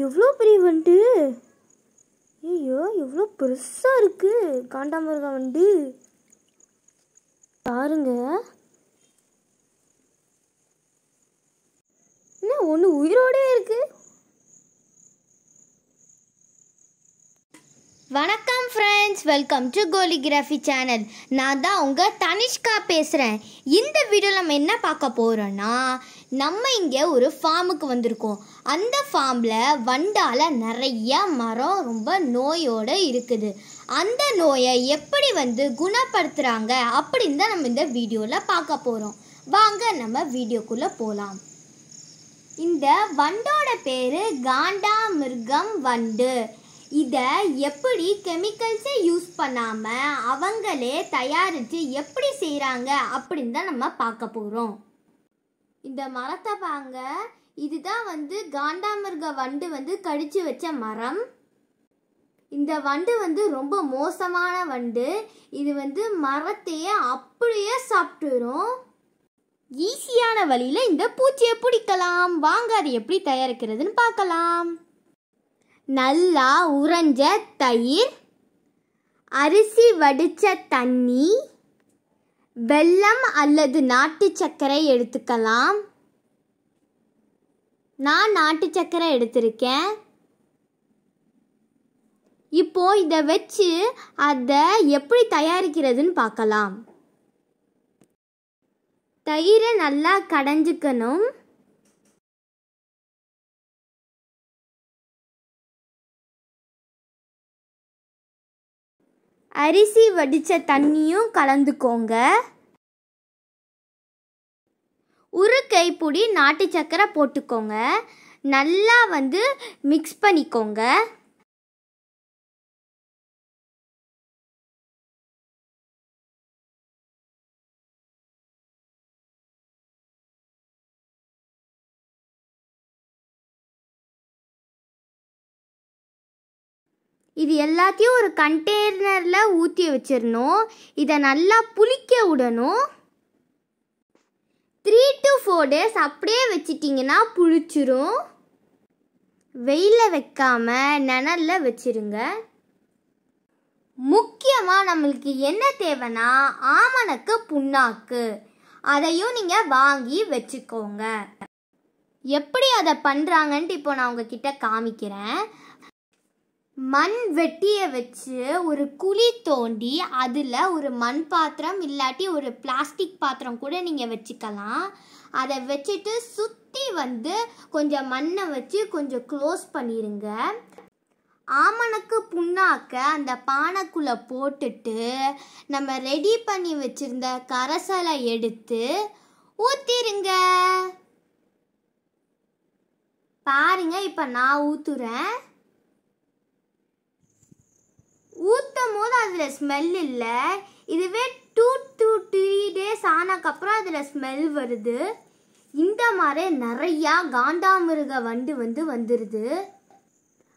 எவ்வளோ பெரிய வண்டு? ஐயோ எவ்வளோ பெருசாக இருக்கு. காண்டாமிருக வண்டு. பாருங்க. என்ன ஒன்று உயிரோடே இருக்கு? வணக்கம் ஃப்ரெண்ட்ஸ் வெல்கம் டு கோலிகிராஃபி சேனல் நான் தான் உங்கள் தனிஷ்கா பேசுகிறேன் இந்த வீடியோவில் நம்ம என்ன பார்க்க போகிறோன்னா நம்ம இங்கே ஒரு ஃபார்முக்கு வந்திருக்கோம். அந்த ஃபார்மில் வண்டால் நிறைய மரம் ரொம்ப நோயோடு இருக்குது. அந்த நோயை எப்படி வந்து குணப்படுத்துகிறாங்க அப்படின்னு தான் நம்ம இந்த வீடியோவில் பார்க்க போகிறோம் வாங்க நம்ம வீடியோக்குள்ளே போகலாம் இந்த வண்டோட பேர் காண்டா மிருகம் வண்டு. இதை எப்படி கெமிக்கல்ஸை யூஸ் பண்ணாமல் அவங்களே தயாரித்து எப்படி செய்கிறாங்க அப்படின்னு தான் நம்ம பார்க்க போகிறோம் இந்த மரத்தை பாங்க இதுதான் வந்து காண்டாமிருக வண்டு வந்து கடிச்சு வச்ச மரம். இந்த வண்டு வந்து ரொம்ப மோசமான வண்டு. இது வந்து மரத்தையே அப்படியே சாப்பிட்டுரும். ஈஸியான வழியில் இந்த பூச்சியை பிடிக்கலாம். வாங்க அது எப்படி தயாரிக்கிறதுன்னு பார்க்கலாம். நல்லா உறைஞ்ச தயிர் அரிசி வடித்த தண்ணி வெல்லம் அல்லது நாட்டு சர்க்கரை எடுத்துக்கலாம். நான் நாட்டு சர்க்கரை எடுத்திருக்கேன். இப்போ இதை வச்சு அதை எப்படி தயாரிக்கிறதுன்னு பார்க்கலாம். தயிரை நல்லா கடைஞ்சிக்கணும். அரிசி வடித்த தண்ணியும் கலந்துக்கோங்க. ஒரு கைப்பிடி நாட்டு சக்கரை போட்டுக்கோங்க. நல்லா வந்து மிக்ஸ் பண்ணிக்கோங்க. இது எல்லாத்தையும் ஒரு கண்டெய்னரில் ஊற்றி வச்சிடணும். இதை நல்லா புளிக்க விடணும். த்ரீ டு ஃபோர் டேஸ் அப்படியே வச்சிட்டிங்கன்னா புளிச்சிரும். வெயிலில் வைக்காம நிழலில் வச்சிருங்க. முக்கியமாக நம்மளுக்கு என்ன தேவைன்னா ஆமணக்கு புண்ணாக்கு. அதையும் நீங்கள் வாங்கி வச்சுக்கோங்க. எப்படி அதை பண்ணுறாங்கன்ட்டு இப்போ நான் உங்ககிட்ட காமிக்கிறேன். மண் வெட்டியை வச்சு ஒரு குழி தோண்டி அதில் ஒரு மண் பாத்திரம் இல்லாட்டி ஒரு பிளாஸ்டிக் பாத்திரம் கூட நீங்கள் வச்சுக்கலாம். அதை வச்சுட்டு சுற்றி வந்து கொஞ்சம் மண்ணை வச்சு கொஞ்சம் க்ளோஸ் பண்ணிடுங்க ஆமணக்கு புண்ணாக்க அந்த பானைக்குள்ளே போட்டுட்டு நம்ம ரெடி பண்ணி வச்சுருந்த கரைசலை எடுத்து ஊற்றிருங்க பாருங்க இப்போ நான் ஊற்றுறேன் ஊற்றும் போது அதில் ஸ்மெல் இல்லை. இதுவே டூ டூ த்ரீ டேஸ் ஆனக்கப்புறம் அதில் ஸ்மெல் வருது. இந்த மாதிரி நிறையா காண்டாமிருக வண்டு வந்து வந்துடுது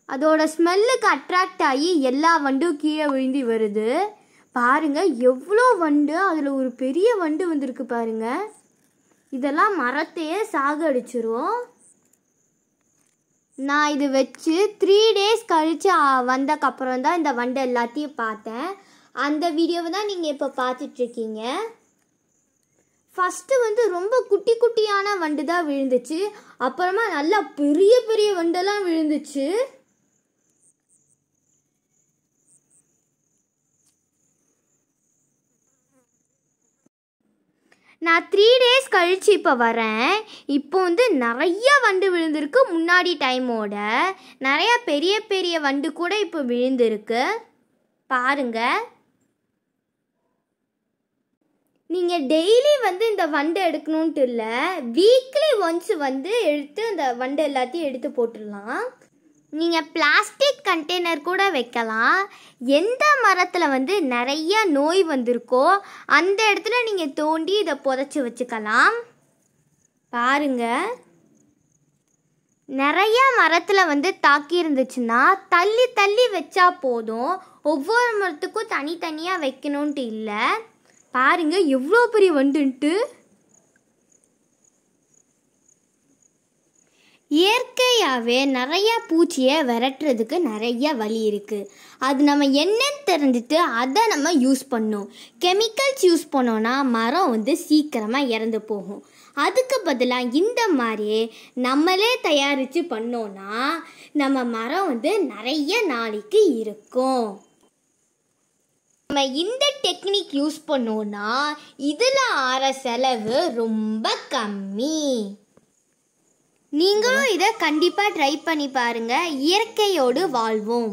அதோட ஸ்மெல்லுக்கு அட்ராக்ட் ஆகி எல்லா வண்டும் கீழே விழுந்தி வருது. பாருங்க எவ்வளோ வண்டு அதில் ஒரு பெரிய வண்டு வந்திருக்கு பாருங்க. இதெல்லாம் மரத்தையே சாகடிச்சிரும். நான் இது வச்சு த்ரீ டேஸ் கழித்து வந்தக்கப்புறம் தான் இந்த வண்டு எல்லாத்தையும் பார்த்தேன். அந்த வீடியோவை தான் நீங்கள் இப்போ பார்த்துட்ருக்கீங்க. ஃபஸ்ட்டு வந்து ரொம்ப குட்டி குட்டியான வண்டு தான் விழுந்துச்சு. அப்புறமா நல்லா பெரிய பெரிய வண்டெல்லாம் விழுந்துச்சு. நான் த்ரீ டேஸ் கழிச்சு இப்போ வரேன். இப்போ வந்து நிறைய வண்டு விழுந்திருக்கு முன்னாடி டைமோட நிறைய பெரிய பெரிய வண்டு கூட இப்போ விழுந்திருக்கு. பாருங்க. நீங்கள் டெய்லி வந்து இந்த வண்டு எடுக்கணுன்ட்டு இல்லை வீக்லி ஒன்ஸ் வந்து எடுத்து அந்த வண்டு எல்லாத்தையும் எடுத்து போட்டுடலாம். நீங்கள் பிளாஸ்டிக் கண்டெய்னர் கூட வைக்கலாம். எந்த மரத்தில் வந்து நிறைய நோய் வந்திருக்கோ அந்த இடத்துல நீங்கள் தோண்டி இதை புதைச்சி வச்சுக்கலாம். பாருங்கள் நிறைய மரத்தில் வந்து தாக்கி இருந்துச்சுன்னா தள்ளி தள்ளி வச்சா போதும். ஒவ்வொரு மரத்துக்கும் தனித்தனியாக வைக்கணுன்ட்டு இல்லை. பாருங்கள் எவ்வளோ பெரிய வண்டுன்ட்டு. இயற்கையாகவே நிறையா பூச்சியை விரட்டுறதுக்கு நிறைய வழி இருக்குது அது நம்ம என்னன்னு தெரிஞ்சுட்டு அதை நம்ம யூஸ் பண்ணோம். கெமிக்கல்ஸ் யூஸ் பண்ணோன்னா மரம் வந்து சீக்கிரமாக இறந்து போகும். அதுக்கு பதிலாக இந்த மாதிரியே நம்மளே தயாரித்து பண்ணோன்னா நம்ம மரம் வந்து நிறைய நாளைக்கு இருக்கும். நம்ம இந்த டெக்னிக் யூஸ் பண்ணோன்னா இதில் ஆற செலவு ரொம்ப கம்மி. நீங்களும் இதை கண்டிப்பாக ட்ரை பண்ணி பாருங்கள் இயற்கையோடு வாழ்வோம்.